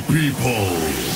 people.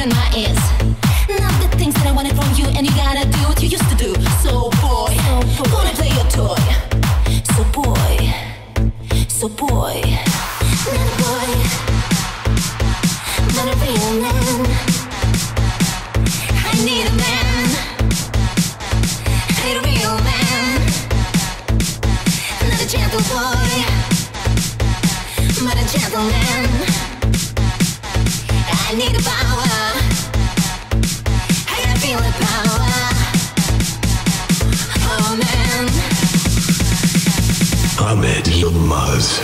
Not the things that I wanted from you, and you gotta do what you used to do. So boy, gonna play your toy. So boy, so boy, not a boy, not a real man. I need a man, I need a real man, not a gentle boy but a gentleman. I need a power. I feel the power. Oh man. Ahmet Yılmaz.